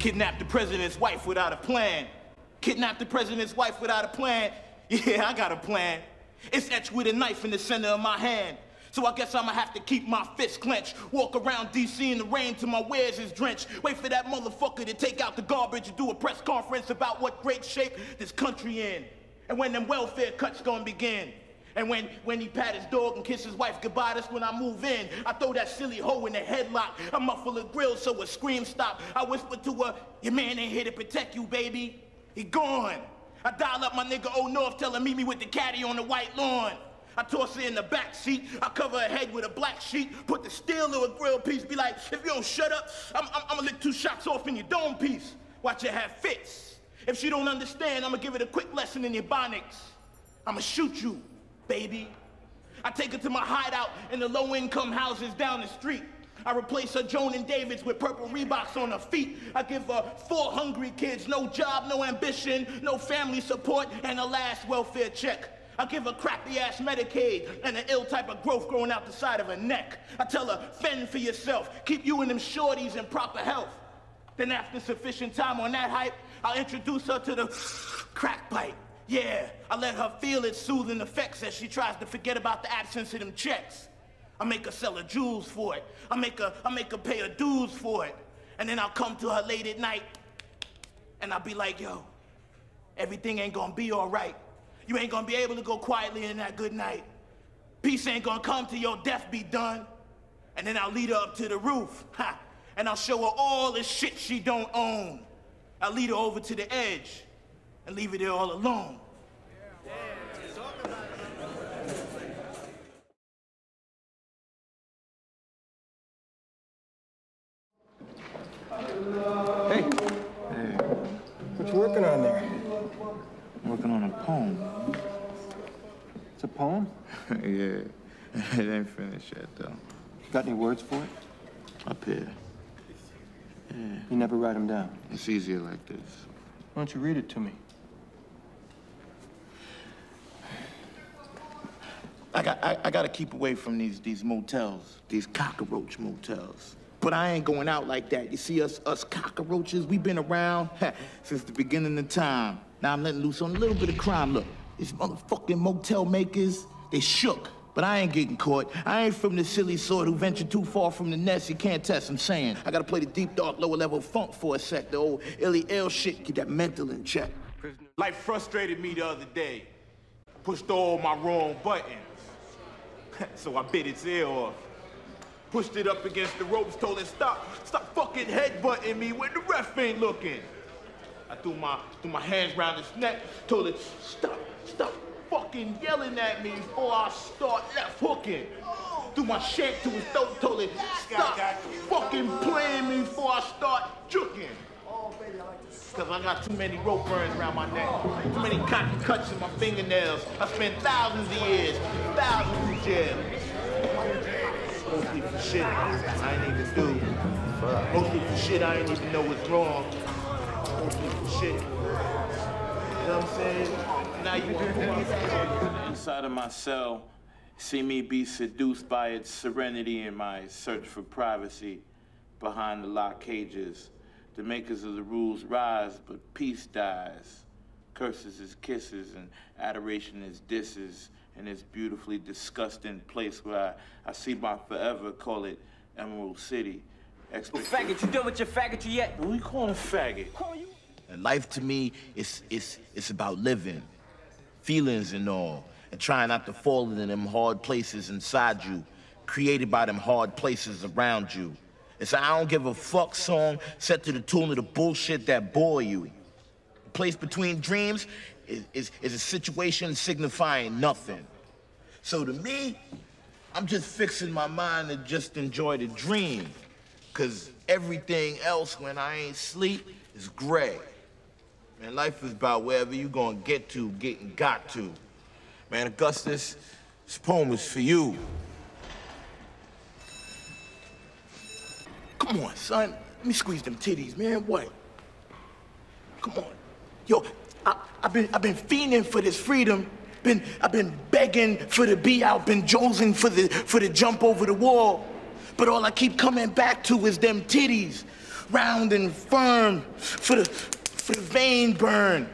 Kidnapped the president's wife without a plan. Kidnapped the president's wife without a plan. Yeah, I got a plan. It's etched with a knife in the center of my hand. So I guess I'ma have to keep my fist clenched. Walk around DC in the rain till my wares is drenched. Wait for that motherfucker to take out the garbage and do a press conference about what great shape this country in. And when them welfare cuts gonna begin. And when, when he pat his dog and kiss his wife goodbye, that's when I move in. I throw that silly hoe in the headlock. I muffle the grill so a scream stop. I whisper to her, your man ain't here to protect you, baby. He gone. I dial up my nigga O North, tell him meet me with the caddy on the white lawn. I toss her in the back seat. I cover her head with a black sheet. Put the steel to a grill piece. Be like, if you don't shut up, I'm, I'm, I'm gonna lick two shots off in your dome piece. Watch her have fits. If she don't understand, I'm gonna give it a quick lesson in ebonics. I'm gonna shoot you, baby. I take her to my hideout in the low-income houses down the street. I replace her Joan and Davids with purple Reeboks on her feet. I give her four hungry kids, no job, no ambition, no family support, and a last welfare check. I give her crappy ass Medicaid and an ill type of growth growing out the side of her neck. I tell her, fend for yourself, keep you and them shorties in proper health. Then after sufficient time on that hype, I'll introduce her to the crack pipe. Yeah, I let her feel its soothing effects as she tries to forget about the absence of them checks. I make her sell her jewels for it. I make her, I make her pay her dues for it. And then I'll come to her late at night and I'll be like, yo, everything ain't gonna be all right. You ain't gonna be able to go quietly in that good night. Peace ain't gonna come till your death be done. And then I'll lead her up to the roof. Ha! And I'll show her all the shit she don't own. I'll lead her over to the edge and leave her there all alone. Hey, Hey. what you working on there? I'm working on a poem. It's a poem? yeah. It ain't finished yet, though. Got any words for it? Up here. Yeah. You never write them down. It's easier like this. Why don't you read it to me? I got, I, I gotta keep away from these, these motels, these cockroach motels. But I ain't going out like that. You see, us, us cockroaches, we've been around since the beginning of time. Now I'm letting loose on a little bit of crime. Look, these motherfucking motel makers, they shook. But I ain't getting caught. I ain't from the silly sort who ventured too far from the nest. You can't test, I'm saying. I gotta play the deep, dark, lower level funk for a sec. The old illy ill shit, keep that mental in check. Life frustrated me the other day. Pushed all my wrong buttons. so I bit its ear off. Pushed it up against the ropes, told it stop, stop fucking headbutting me when the ref ain't looking. I threw my threw my hands around its neck, told it stop, stop fucking yelling at me before I start left hooking. Threw my shank to his throat, told it stop fucking playing me before I start juking. Cause I got too many rope burns around my neck, too many cotton cuts in my fingernails. I spent thousands of years, thousands in jail. Mostly for shit I ain't even do. Mostly for shit I ain't even know was wrong. Mostly for shit. You know what I'm saying? Now you do Inside of my cell, see me be seduced by its serenity in my search for privacy behind the locked cages. The makers of the rules rise, but peace dies. Curses is kisses, and adoration is disses in this beautifully disgusting place where I, I see my forever, call it Emerald City. Expectation. Faggot, you done with your faggotry yet? What you calling a faggot? And life to me is is it's about living, feelings and all, and trying not to fall into them hard places inside you, created by them hard places around you. It's an I don't give a fuck song set to the tune of the bullshit that bore you. The place between dreams is, is, is a situation signifying nothing. So to me, I'm just fixing my mind to just enjoy the dream. Cause everything else when I ain't sleep is gray. Man, life is about wherever you gonna get to, getting got to. Man, Augustus, this poem is for you. Come on, son. Let me squeeze them titties, man. What? Come on. Yo, I, I've been I've been fiending for this freedom. Been I've been begging for the be out, been jonesing for the for the jump over the wall. But all I keep coming back to is them titties. round and firm for the, for the vein burn.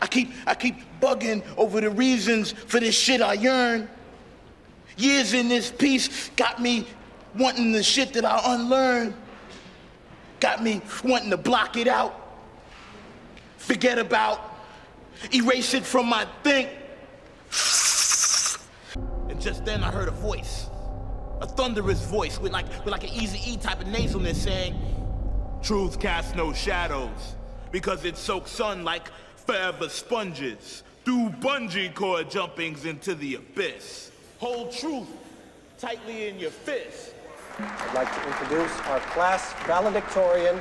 I keep, I keep bugging over the reasons for this shit I yearn. Years in this piece got me wanting the shit that I unlearned. Got me wanting to block it out, forget about, erase it from my think. And just then I heard a voice, a thunderous voice with like, with like an easy E type of nasalness saying, Truth casts no shadows because it soaks sun like forever sponges through bungee cord jumpings into the abyss. Hold truth tightly in your fist. I'd like to introduce our class valedictorian,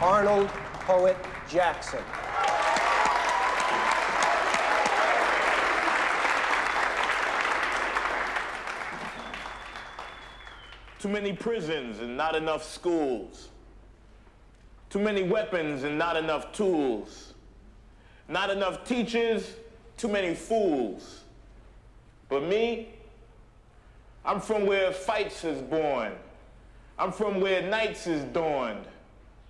Arnold Poet Jackson. Too many prisons and not enough schools. Too many weapons and not enough tools. Not enough teachers, too many fools. But me, I'm from where fights is born. I'm from where nights is dawned.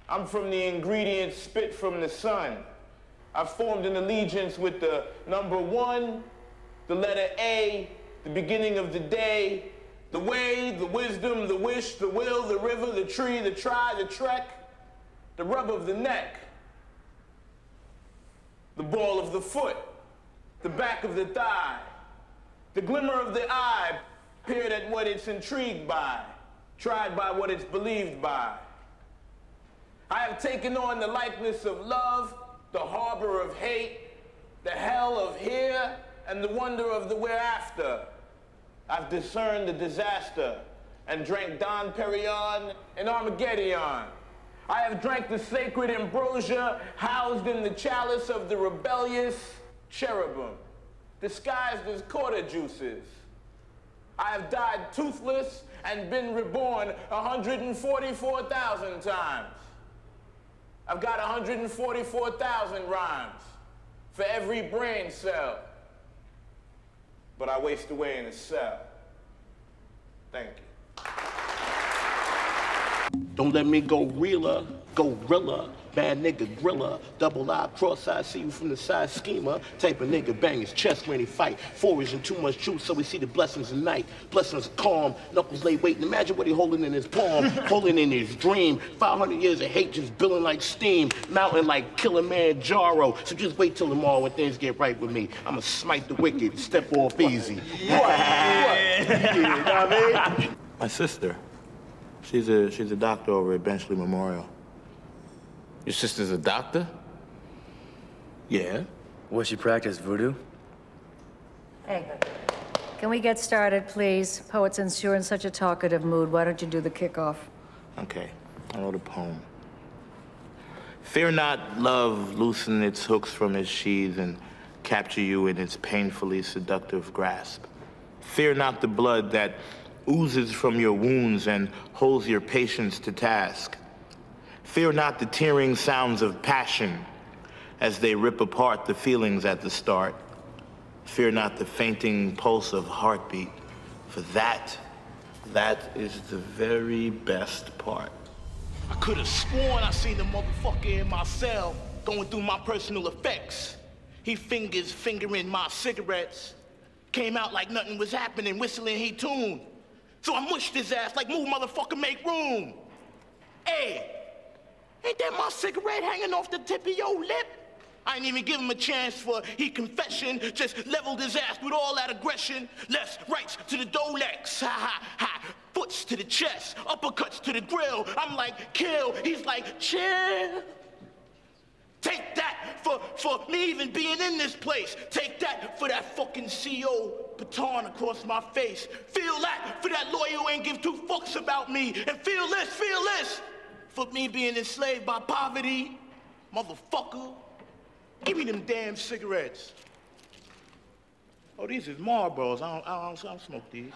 I'm from the ingredients spit from the sun. I formed an allegiance with the number one, the letter A, the beginning of the day, the way, the wisdom, the wish, the will, the river, the tree, the try, the trek, the rub of the neck, the ball of the foot, the back of the thigh, the glimmer of the eye, peered at what it's intrigued by, tried by what it's believed by. I have taken on the likeness of love, the harbor of hate, the hell of here, and the wonder of the whereafter. I've discerned the disaster and drank Dom Perignon and Armageddon. I have drank the sacred ambrosia housed in the chalice of the rebellious cherubim, disguised as quarter juices. I have died toothless and been reborn 144,000 times. I've got 144,000 rhymes for every brain cell. But I waste away in a cell. Thank you. Don't let me go realer, gorilla, bad nigga grilla, double eye, cross eye, see you from the side schemer. Type of nigga bang his chest when he fight. Forage and too much truth, so we see the blessings at night. Blessings calm, knuckles lay waiting. Imagine what he holding in his palm, holding in his dream. 500 years of hate just billing like steam, mounting like killer man Jaro. So just wait till tomorrow when things get right with me. I'ma smite the wicked, step off easy. yeah, you know what I mean? My sister. She's a she's a doctor over at Benchley Memorial. Your sister's a doctor? Yeah. What, she practice voodoo? Hey, can we get started, please? Poets since you're in such a talkative mood, why don't you do the kickoff? Okay. I wrote a poem. Fear not, love, loosen its hooks from its sheath and capture you in its painfully seductive grasp. Fear not the blood that oozes from your wounds and holds your patience to task. Fear not the tearing sounds of passion as they rip apart the feelings at the start. Fear not the fainting pulse of heartbeat, for that, that is the very best part. I could have sworn I seen the motherfucker in my cell going through my personal effects. He fingers fingering my cigarettes. Came out like nothing was happening, whistling he tuned. So I mushed his ass like move motherfucker make room. Hey, ain't that my cigarette hanging off the tip of your lip? I ain't even give him a chance for he confession, just leveled his ass with all that aggression. Lefts, rights to the Dolex, ha ha ha. Foots to the chest, uppercuts to the grill. I'm like, kill. He's like, chill. Take that for, for me even being in this place. Take that for that fucking CO baton across my face. Feel that for that lawyer who ain't give two fucks about me. And feel this, feel this for me being enslaved by poverty. Motherfucker. Give me them damn cigarettes. Oh, these is Marlboros. I don't, I don't, I don't smoke these.